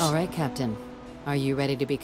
All right, Captain. Are you ready to be?